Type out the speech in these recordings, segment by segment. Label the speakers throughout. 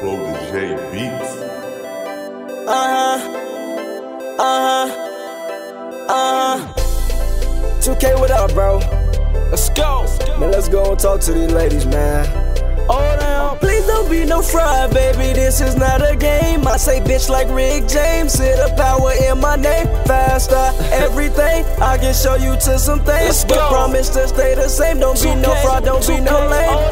Speaker 1: Protege Beats.
Speaker 2: Uh huh. Uh huh. Uh huh. 2K, what up, bro?
Speaker 3: Let's go.
Speaker 2: Man, let's go and talk to these ladies, man.
Speaker 3: Oh, down.
Speaker 2: Please don't be no fraud, baby. This is not a game. I say bitch like Rick James. See the power in my name. Faster, everything. I can show you to some things.
Speaker 3: Let's
Speaker 2: but
Speaker 3: go.
Speaker 2: promise to stay the same. Don't be no
Speaker 3: 2K,
Speaker 2: fraud, don't be no
Speaker 3: 2K.
Speaker 2: lame.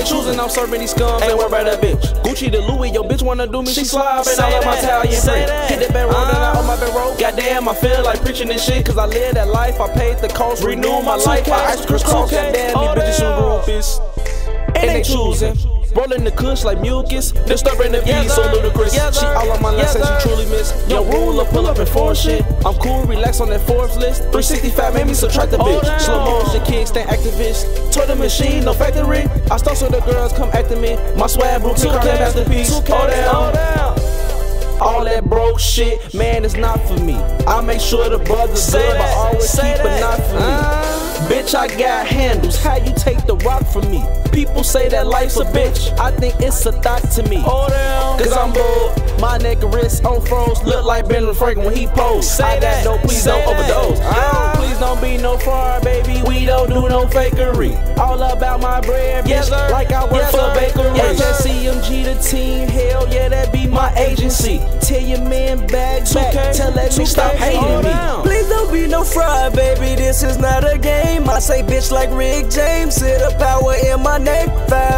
Speaker 3: They choosing. I'm serving these scums. Ain't worried about that bitch. Gucci the Louis, your bitch wanna do me. She slobbing
Speaker 2: Say
Speaker 3: all of my Italian
Speaker 2: say that.
Speaker 3: Hit the then I
Speaker 2: Uh.
Speaker 3: on my bedroll. Goddamn, I feel like preaching this shit. Cause I live that life. I paid the cost, renew my life. I ice cream cross.
Speaker 2: 2K.
Speaker 3: Goddamn, these bitches some groupies. And they choosing. Rolling the kush like mucus, disturbing the beat so ludicrous. She all on my
Speaker 2: Yes,
Speaker 3: say she truly miss. Yo, ruler, pull up and force shit. I'm cool, relax on that Forbes list. 365 made me subtract the bitch. Slow motion kickstand activist. Toy the machine, no factory. I start so the girls come after me. My swag broke, 2K masterpiece. Oh down. All that broke shit, man, it's not for me. I make sure the brothers
Speaker 2: Say
Speaker 3: good, but
Speaker 2: that,
Speaker 3: always
Speaker 2: say
Speaker 3: keep
Speaker 2: that.
Speaker 3: it not for me.
Speaker 2: Uh.
Speaker 3: Bitch, I got handles. How you take the rock from me? People say that life's a bitch. I think it's a thought to me. Cause I'm bold. My neck and wrist on froze. Look like Ben Franklin when he posed.
Speaker 2: Say
Speaker 3: I
Speaker 2: that.
Speaker 3: no, please
Speaker 2: Say
Speaker 3: don't
Speaker 2: that.
Speaker 3: overdose.
Speaker 2: Ah.
Speaker 3: Yo, please don't be no fraud, baby. We don't do no fakery. All about my bread, bitch.
Speaker 2: Yes, sir.
Speaker 3: Like I work
Speaker 2: Yes,
Speaker 3: for bakery.
Speaker 2: Yes, sir.
Speaker 3: CMG the team. Hell yeah, that be my agency. Tell your man back back.
Speaker 2: 2K.
Speaker 3: Tell that me
Speaker 2: 2K.
Speaker 3: stop hating me.
Speaker 2: down. Please don't be no fraud, baby. This is not a game. I say bitch like Rick James. See the power in my name. Faster,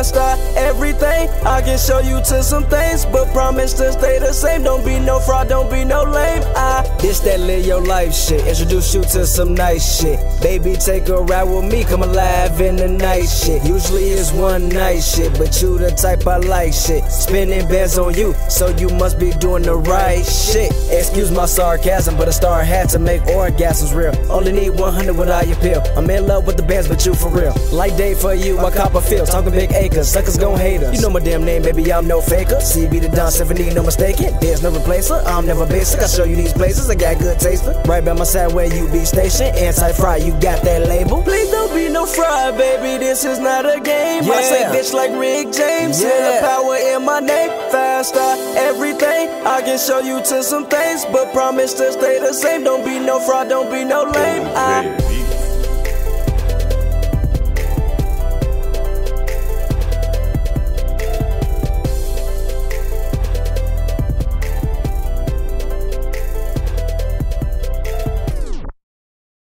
Speaker 2: everything. I can show you to some things, but promise to stay the same. Don't be no fraud, don't be no lame. I this that live your life shit. Introduce you to some nice shit. Baby, take a ride with me. Come alive in the night shit. Usually it's one night shit, but you the type I like shit. Spinning bands on you, so you must be doing the right shit. Excuse my sarcasm, but a star had to make orgasms real. Only need 100 without your pill. I'm in love with the bands, but you for real. Like day for you, I cop a field. Talking big acres, suckers gon' hate us. You know my damn name, baby, I'm no faker. CB the Don Cymphony, no mistaken. There's no replacer, I'm never basic. I show you these places, I got good taste. Right by my side where you be stationed. Anti-fry, you got that label. Please don't be no fraud, baby, this is not a game. I say bitch like Rick James. Yeah.
Speaker 3: Yeah.
Speaker 2: the power in my name. Faster, everything. I can show you to some things, but promise to stay the same. Don't be no fraud, don't be no lame. I